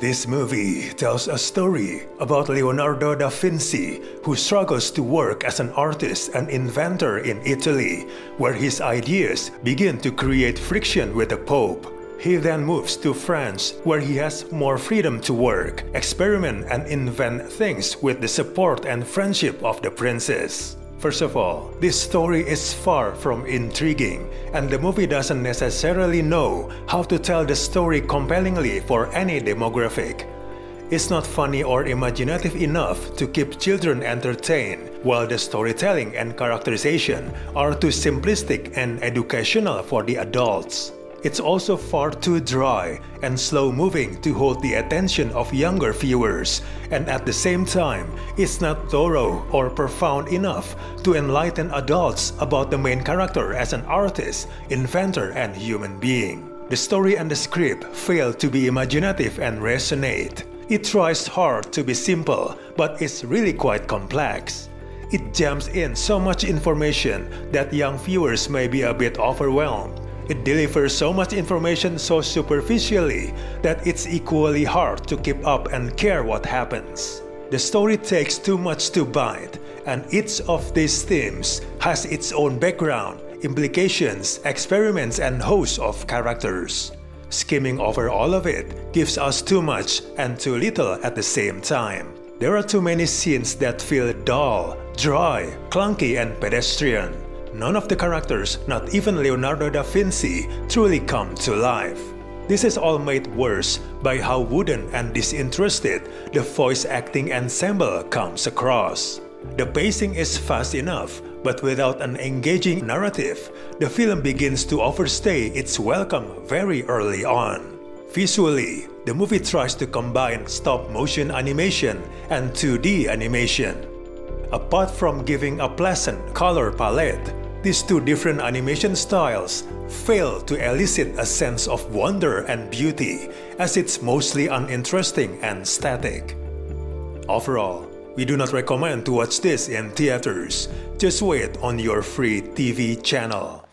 This movie tells a story about Leonardo da Vinci, who struggles to work as an artist and inventor in Italy, where his ideas begin to create friction with the Pope. He then moves to France, where he has more freedom to work, experiment, and invent things with the support and friendship of the princess. First of all, this story is far from intriguing, and the movie doesn't necessarily know how to tell the story compellingly for any demographic. It's not funny or imaginative enough to keep children entertained, while the storytelling and characterization are too simplistic and educational for the adults. It's also far too dry and slow moving to hold the attention of younger viewers, and at the same time, it's not thorough or profound enough to enlighten adults about the main character as an artist, inventor, and human being. The story and the script fail to be imaginative and resonate. It tries hard to be simple, but it's really quite complex. It jams in so much information that young viewers may be a bit overwhelmed. It delivers so much information so superficially that it's equally hard to keep up and care what happens. The story takes too much to bite, and each of these themes has its own background, implications, experiments, and hosts of characters. Skimming over all of it gives us too much and too little at the same time. There are too many scenes that feel dull, dry, clunky, and pedestrian none of the characters, not even Leonardo da Vinci, truly come to life. This is all made worse by how wooden and disinterested the voice acting ensemble comes across. The pacing is fast enough, but without an engaging narrative, the film begins to overstay its welcome very early on. Visually, the movie tries to combine stop motion animation and 2D animation. Apart from giving a pleasant color palette, these two different animation styles fail to elicit a sense of wonder and beauty, as it's mostly uninteresting and static. Overall, we do not recommend to watch this in theaters. Just wait on your free TV channel.